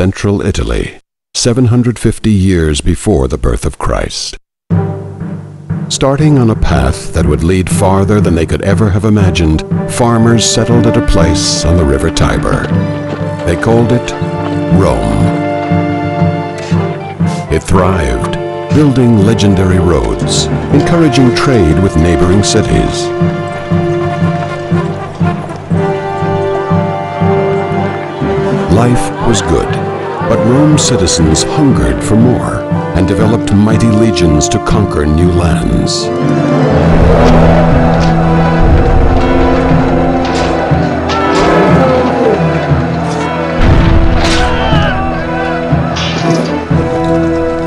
central Italy, 750 years before the birth of Christ. Starting on a path that would lead farther than they could ever have imagined, farmers settled at a place on the river Tiber. They called it Rome. It thrived, building legendary roads, encouraging trade with neighboring cities. Life was good, but Rome's citizens hungered for more and developed mighty legions to conquer new lands.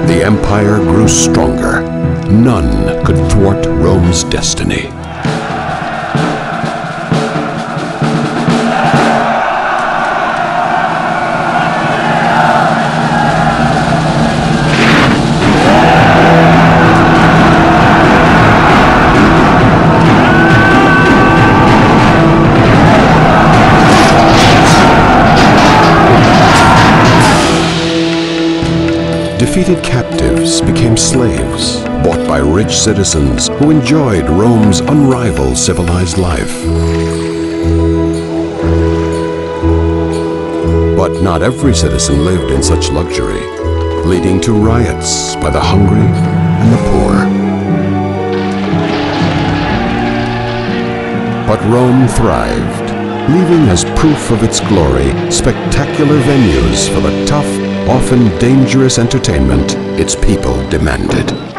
The empire grew stronger. None could thwart Rome's destiny. Defeated captives became slaves, bought by rich citizens who enjoyed Rome's unrivaled civilized life. But not every citizen lived in such luxury, leading to riots by the hungry and the poor. But Rome thrived, leaving as proof of its glory spectacular venues for the tough often dangerous entertainment its people demanded.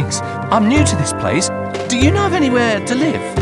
I'm new to this place. Do you know of anywhere to live?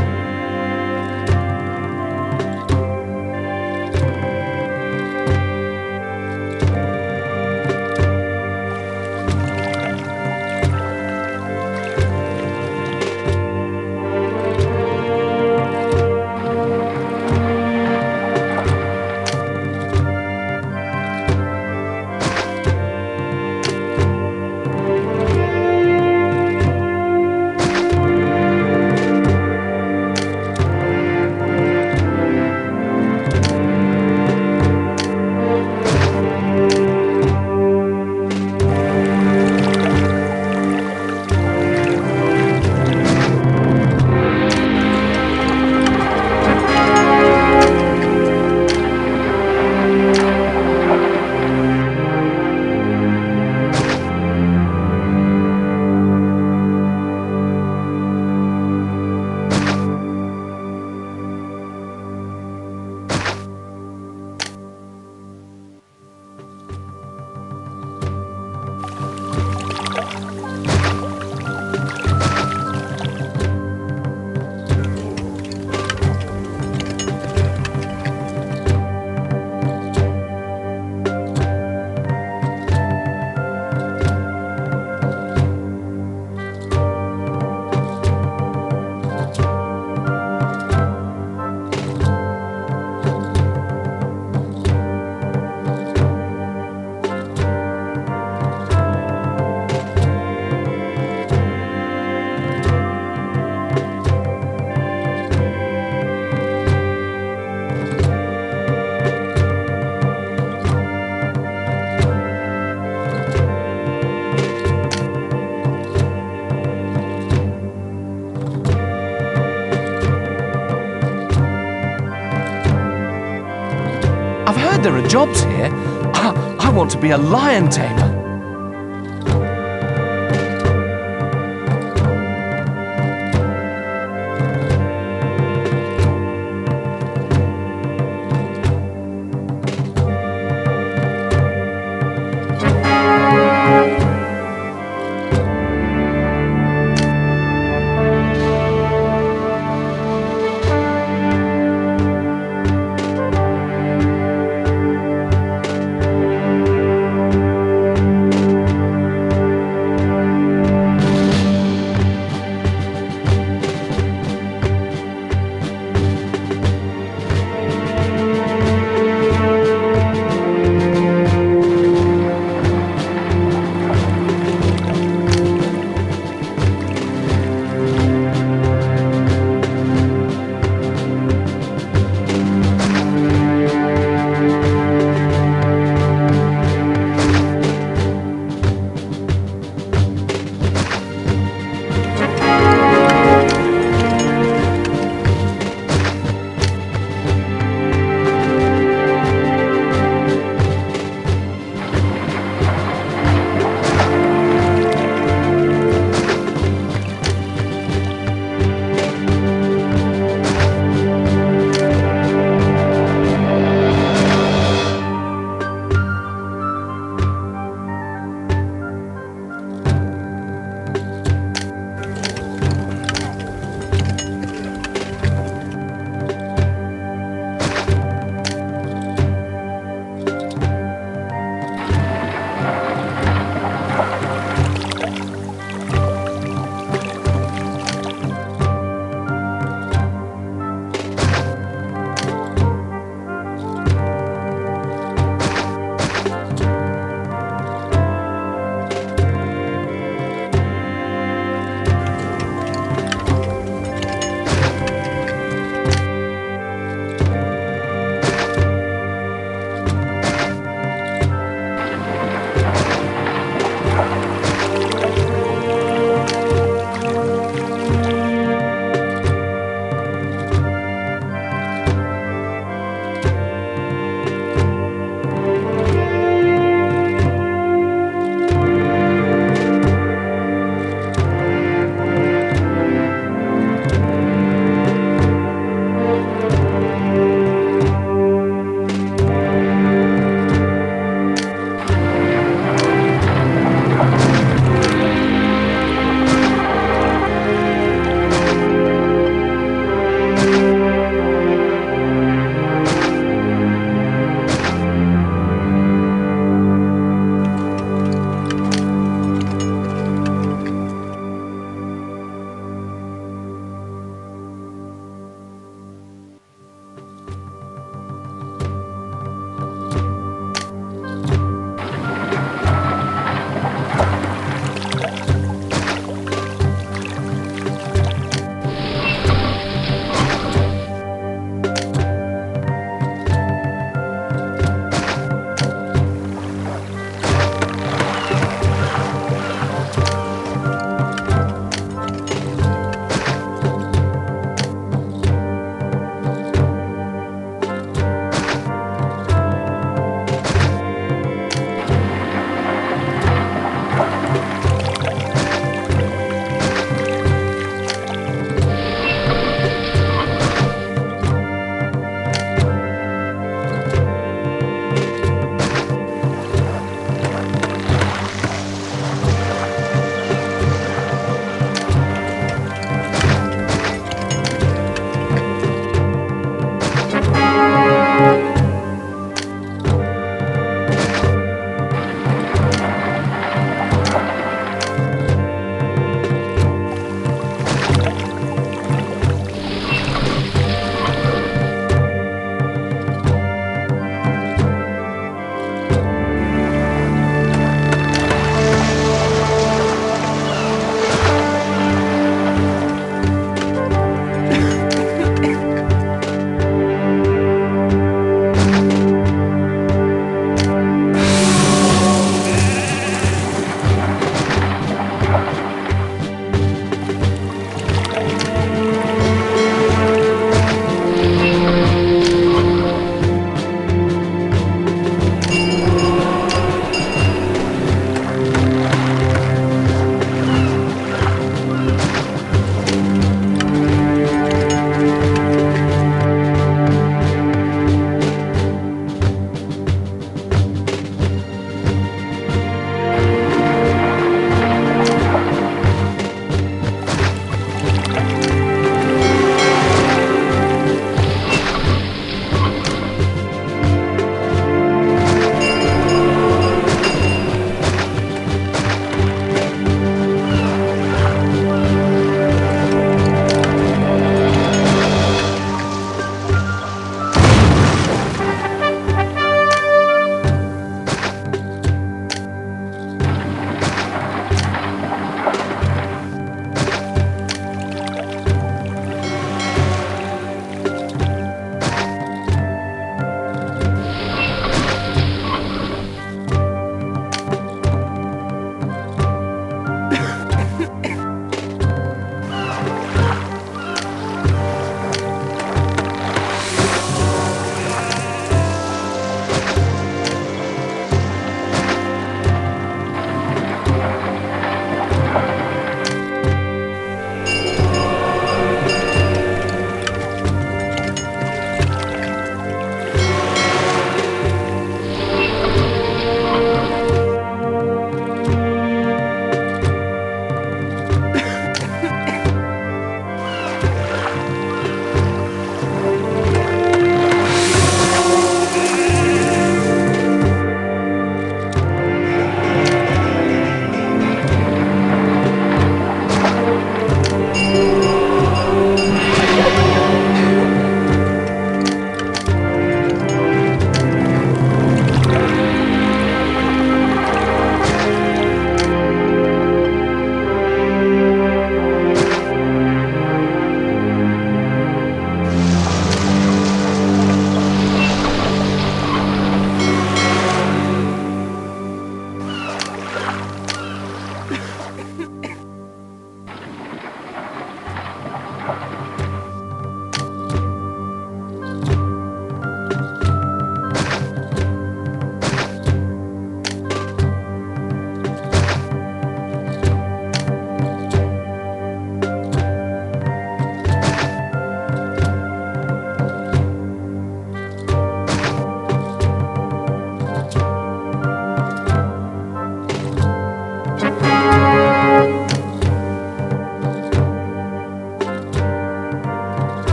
There are jobs here. I, I want to be a lion tamer.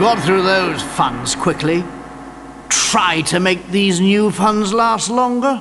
Got through those funds quickly. Try to make these new funds last longer.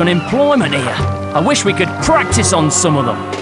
Unemployment here. I wish we could practice on some of them.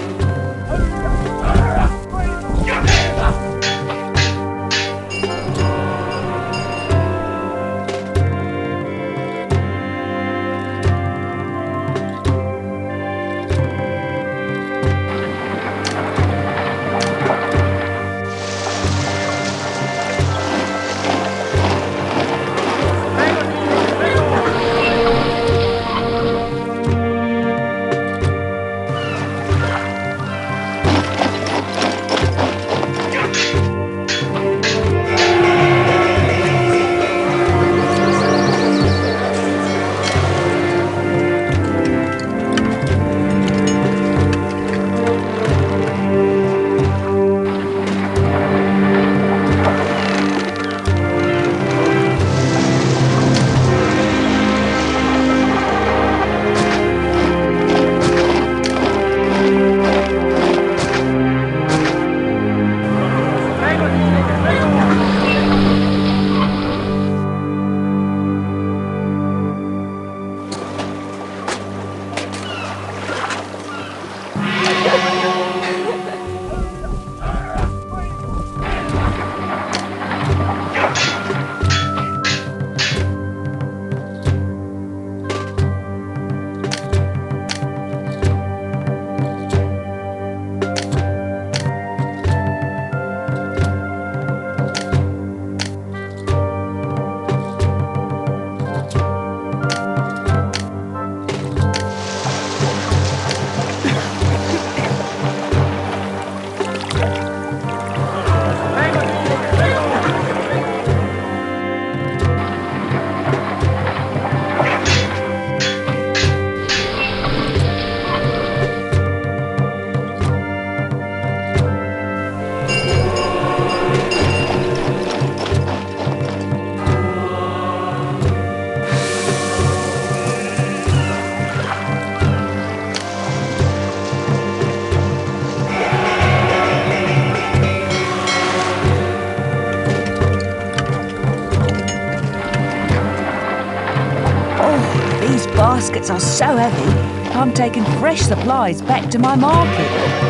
Are so heavy, I'm taking fresh supplies back to my market.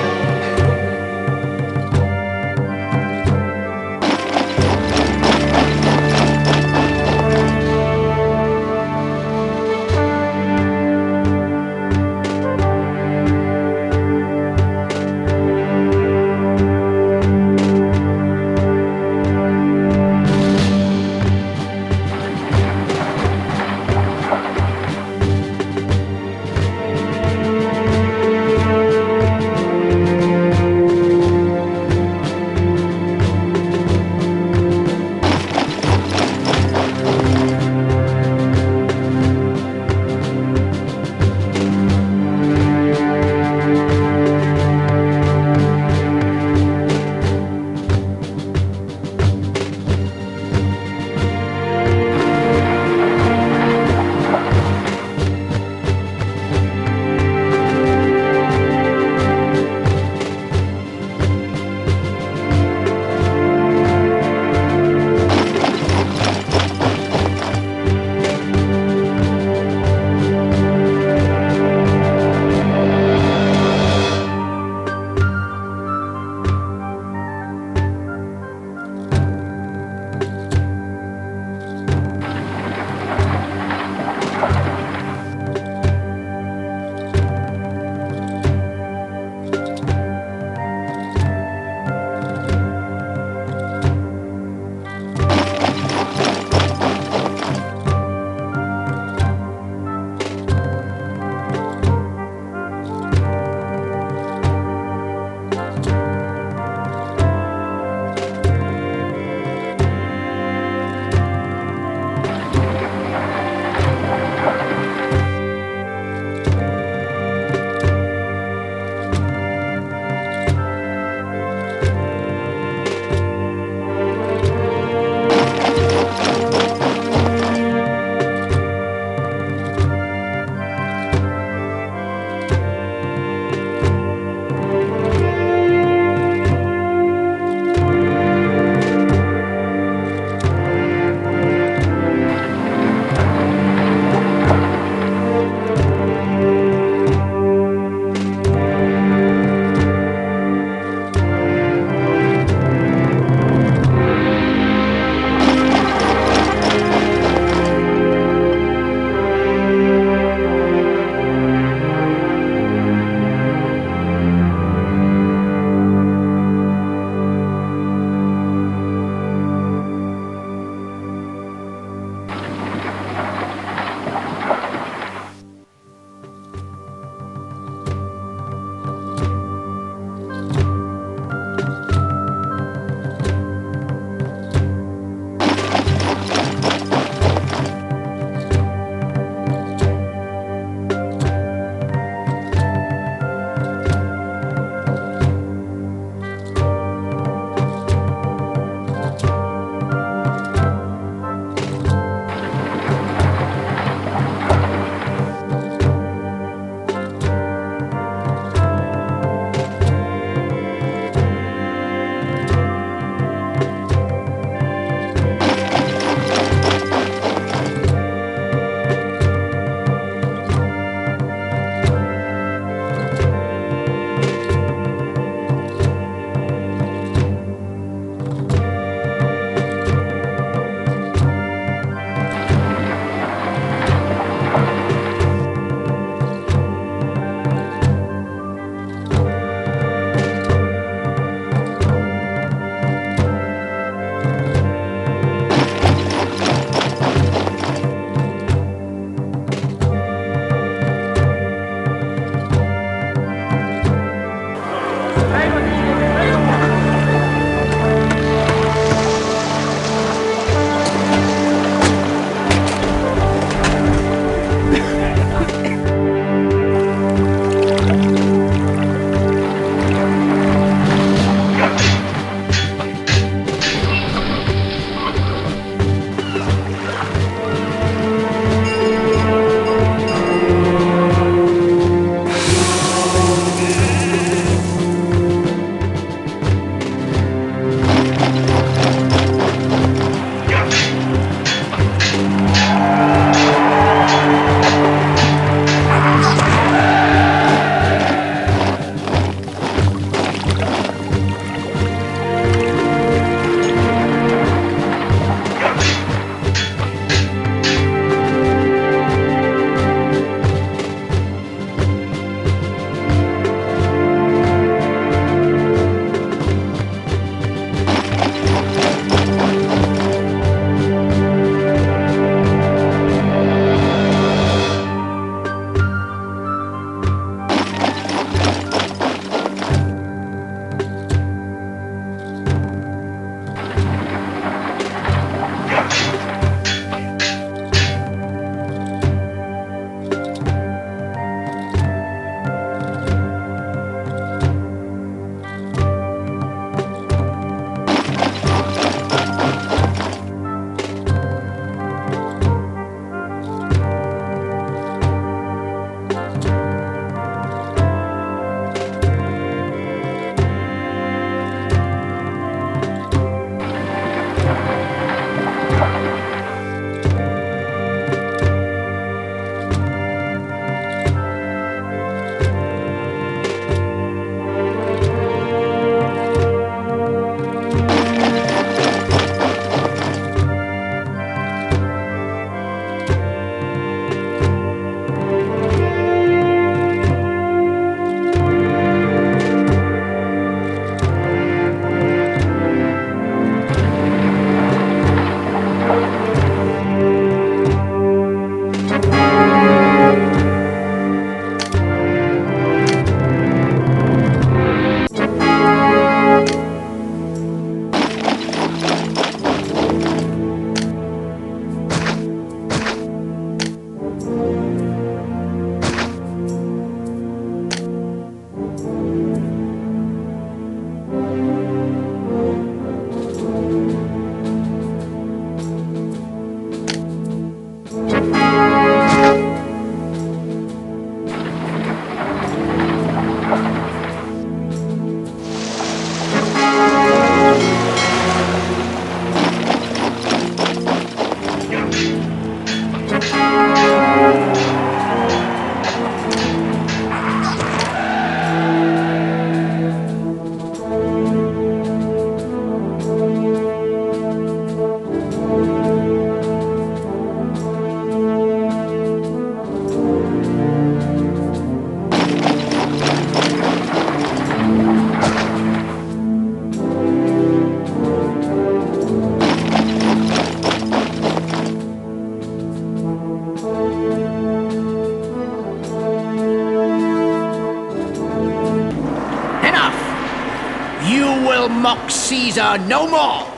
Caesar no more!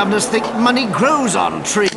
Governors think money grows on trees.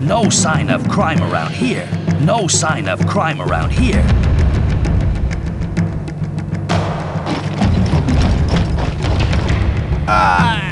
No sign of crime around here. No sign of crime around here. Ah!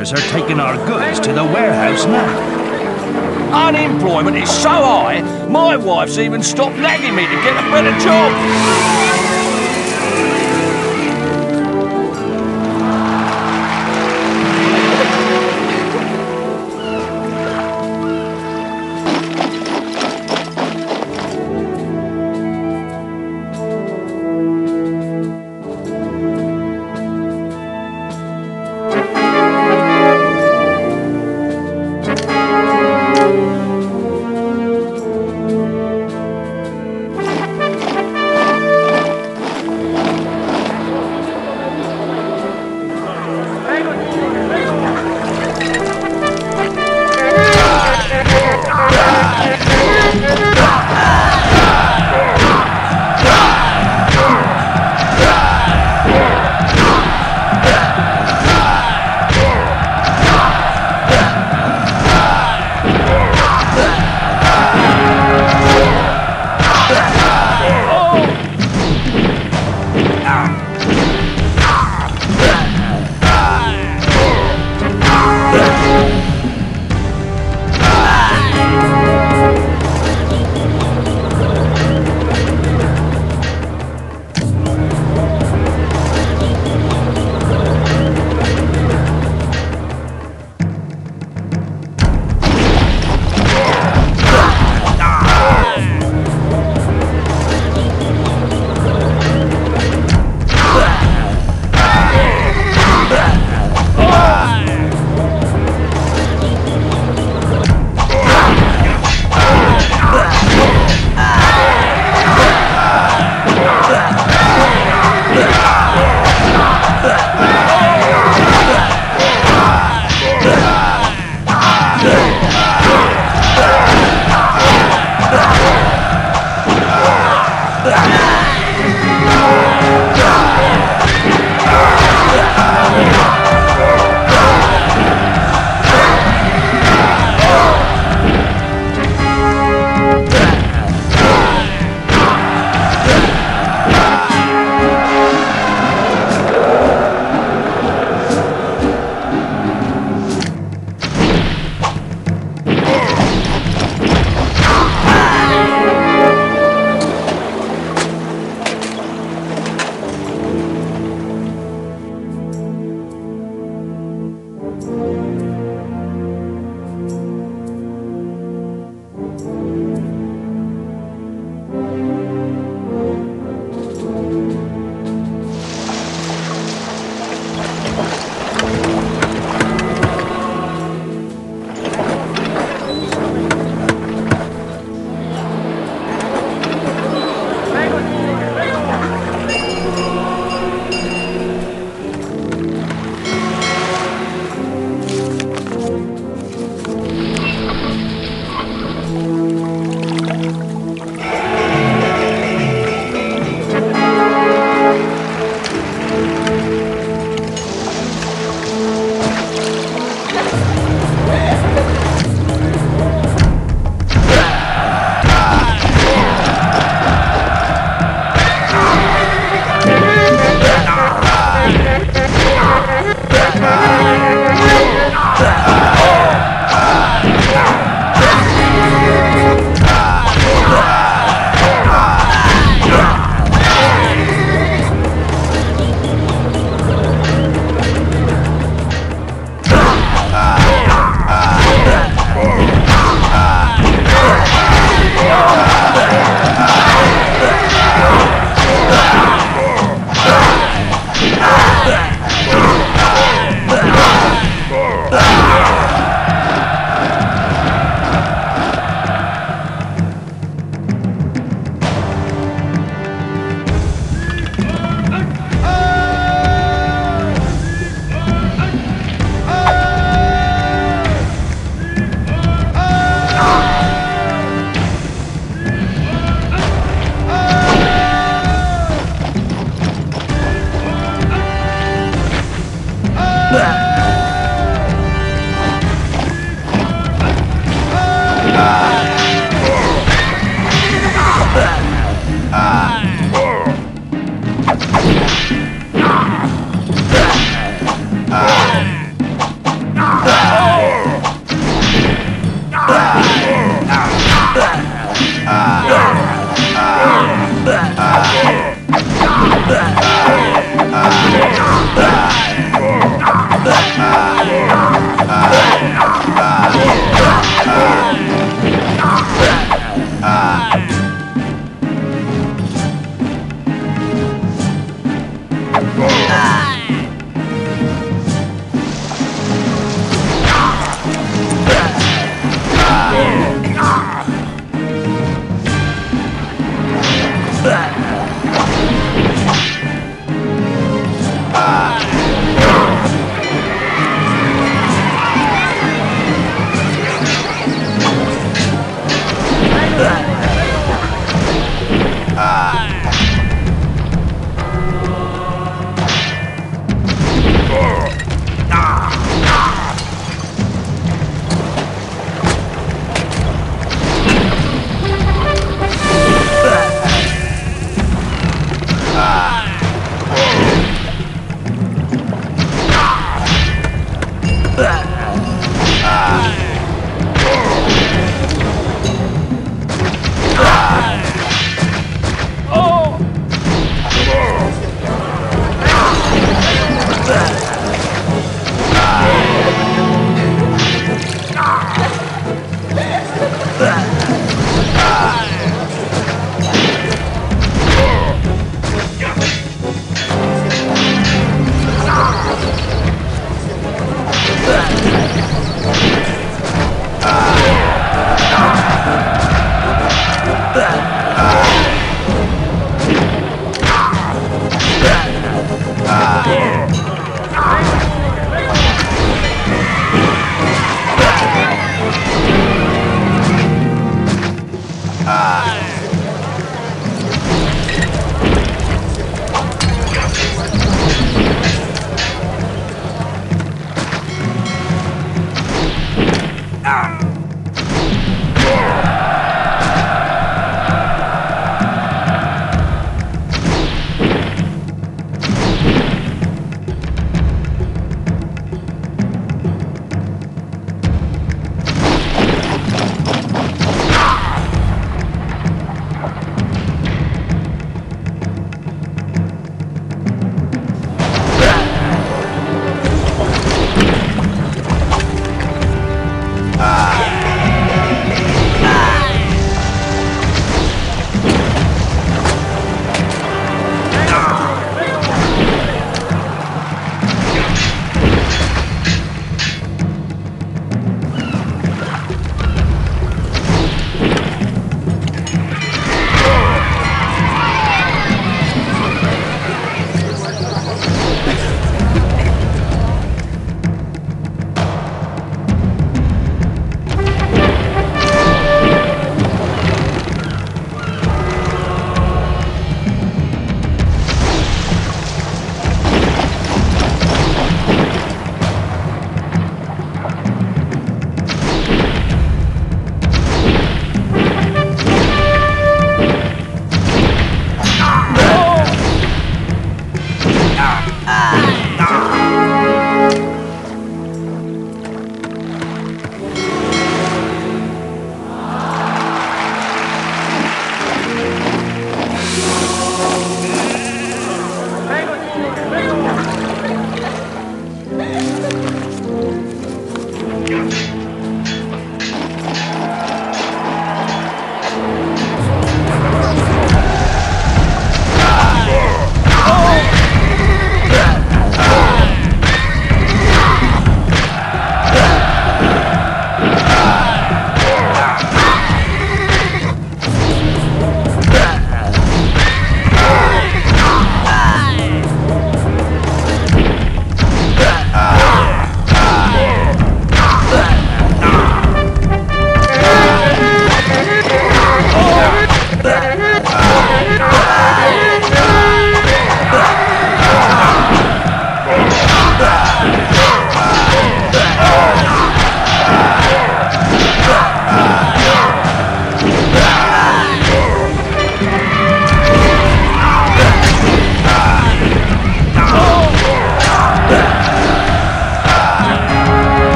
Dockers are taking our goods to the warehouse now. Unemployment is so high, my wife's even stopped nagging me to get a better job.